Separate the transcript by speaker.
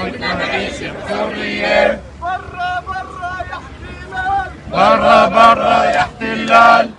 Speaker 1: بدنا نعيش بحرية
Speaker 2: برا برا يا احتلال
Speaker 1: برا برا يا احتلال